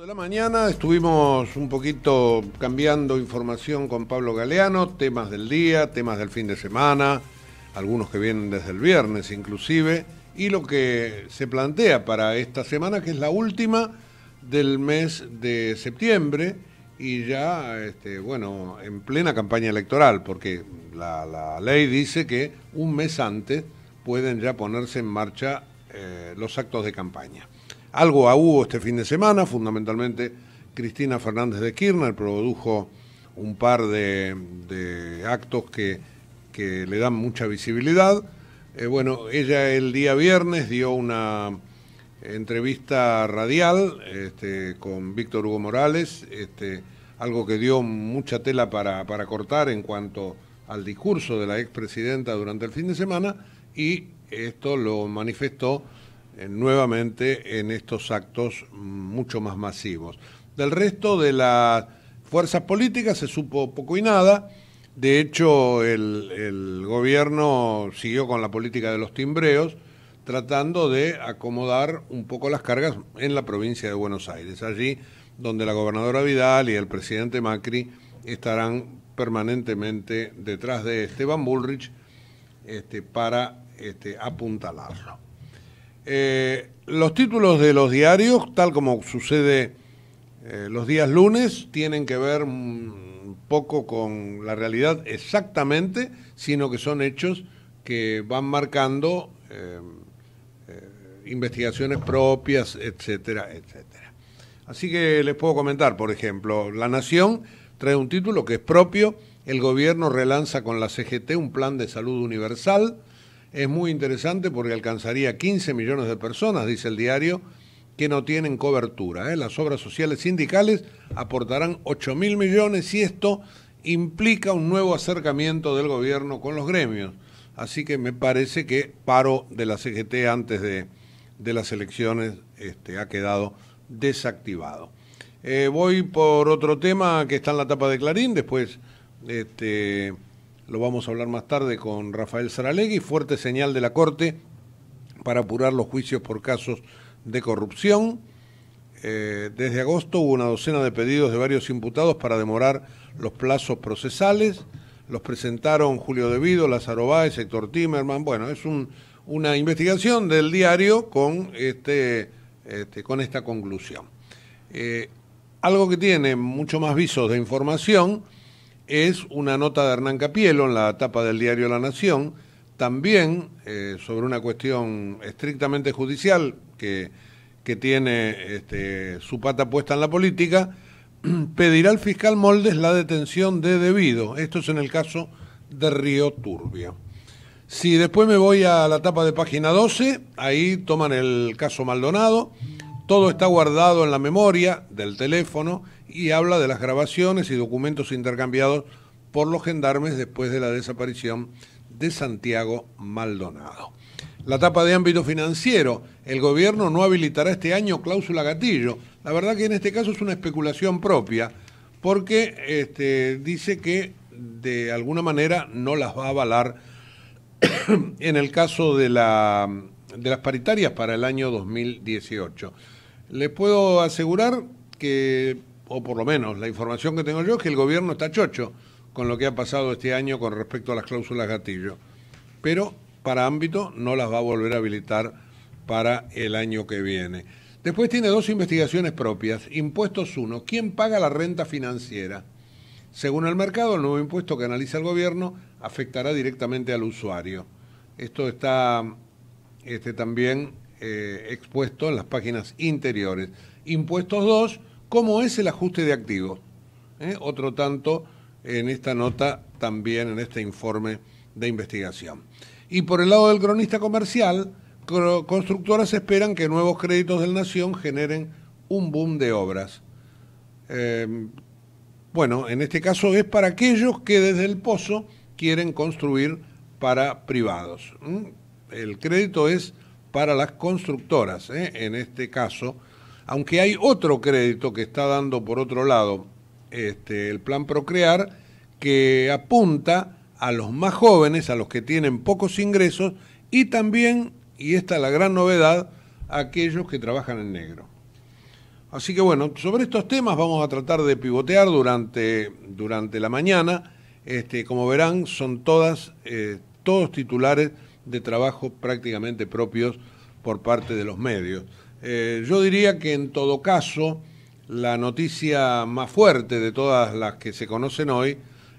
de la mañana estuvimos un poquito cambiando información con Pablo Galeano, temas del día, temas del fin de semana, algunos que vienen desde el viernes inclusive, y lo que se plantea para esta semana, que es la última del mes de septiembre, y ya, este, bueno, en plena campaña electoral, porque la, ley dice que un mes antes pueden ya ponerse en marcha eh, los actos de campaña. Algo hubo este fin de semana, fundamentalmente Cristina Fernández de Kirchner produjo un par de, actos que, le dan mucha visibilidad. Eh, bueno, ella el día viernes dio una entrevista radial este, con Víctor Hugo Morales, este, algo que dio mucha tela para, para cortar en cuanto al discurso de la expresidenta durante el fin de semana y esto lo manifestó nuevamente en estos actos mucho más masivos. Del resto de las fuerzas políticas se supo poco y nada. De hecho, el, el, gobierno siguió con la política de los timbreos, tratando de acomodar un poco las cargas en la provincia de Buenos Aires, allí donde la gobernadora Vidal y el presidente Macri estarán permanentemente detrás de Esteban Bullrich este, para este, apuntalarlo. Eh, los títulos de los diarios, tal como sucede eh, los días lunes, tienen que ver poco con la realidad exactamente, sino que son hechos que van marcando eh, investigaciones propias, etcétera, etcétera. Así que les puedo comentar, por ejemplo, La Nación trae un título que es propio, el gobierno relanza con la CGT un plan de salud universal, es muy interesante porque alcanzaría 15 millones de personas, dice el diario, que no tienen cobertura. ¿eh? Las obras sociales sindicales aportarán 8 mil millones y esto implica un nuevo acercamiento del gobierno con los gremios. Así que me parece que paro de la CGT antes de, de las elecciones este, ha quedado desactivado. Eh, voy por otro tema que está en la tapa de Clarín, después este, lo vamos a hablar más tarde con Rafael Saralegui, fuerte señal de la Corte para apurar los juicios por casos de corrupción. Eh, desde agosto hubo una docena de pedidos de varios imputados para demorar los plazos procesales. Los presentaron Julio Devido, Lázaro Báez, Héctor Timerman. Bueno, es un, una investigación del diario con, este, este, esta conclusión. Eh, algo que tiene mucho más visos de información es una nota de Hernán Capielo en la tapa del diario La Nación, también eh, sobre una cuestión estrictamente judicial que, tiene este, su pata puesta en la política, pedirá al fiscal Moldes la detención de debido. Esto es en el caso de Río Turbio. Si después me voy a la tapa de página 12, ahí toman el caso Maldonado, todo está guardado en la memoria del teléfono y habla de las grabaciones y documentos intercambiados por los gendarmes después de la desaparición de Santiago Maldonado. La tapa de ámbito financiero, el gobierno no habilitará este año cláusula gatillo. La verdad que en este caso es una especulación propia, porque este, dice que de alguna manera no las va a avalar en el caso de, la, de las paritarias para el año 2018. Les puedo asegurar que o por lo menos la información que tengo yo, es que el gobierno está chocho con lo que ha pasado este año con respecto a las cláusulas gatillo. Pero para ámbito no las va a volver a habilitar para el año que viene. Después tiene dos investigaciones propias. Impuestos 1. ¿Quién paga la renta financiera? Según el mercado, el nuevo impuesto que analiza el gobierno afectará directamente al usuario. Esto está este, también eh, expuesto en las páginas interiores. Impuestos 2 cómo es el ajuste de activos. ¿Eh? Otro tanto en esta nota, también en este informe de investigación. Y por el lado del cronista comercial, constructoras esperan que nuevos créditos del Nación generen un boom de obras. Eh, bueno, en este caso es para aquellos que desde el pozo quieren construir para privados. El crédito es para las constructoras, ¿eh? en este caso aunque hay otro crédito que está dando por otro lado este, el plan Procrear, que apunta a los más jóvenes, a los que tienen pocos ingresos, y también, y esta es la gran novedad, a aquellos que trabajan en negro. Así que bueno, sobre estos temas vamos a tratar de pivotear durante, durante la mañana. Este, como verán, son todas, eh, todos titulares de trabajo prácticamente propios por parte de los medios. Eh, yo diría que en todo caso, la noticia más fuerte de todas las que se conocen hoy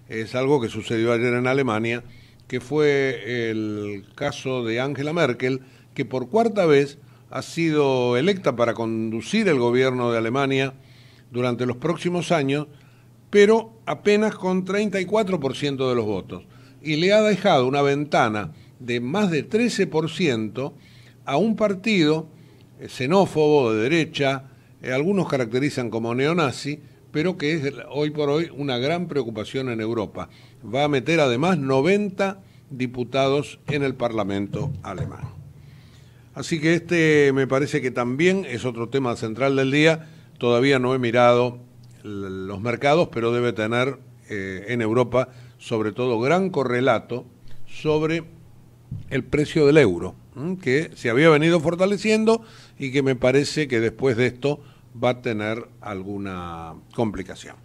es algo que sucedió ayer en Alemania, que fue el caso de Angela Merkel, que por cuarta vez ha sido electa para conducir el gobierno de Alemania durante los próximos años, pero apenas con 34% de los votos. Y le ha dejado una ventana de más de 13% a un partido eh, xenófobo de derecha, eh, algunos caracterizan como neonazi, pero que es hoy por hoy una gran preocupación en Europa. Va a meter además 90 diputados en el Parlamento alemán. Así que este me parece que también es otro tema central del día. Todavía no he mirado los mercados, pero debe tener eh, en Europa sobre todo gran correlato sobre el precio del euro, que se había venido fortaleciendo y que me parece que después de esto va a tener alguna complicación.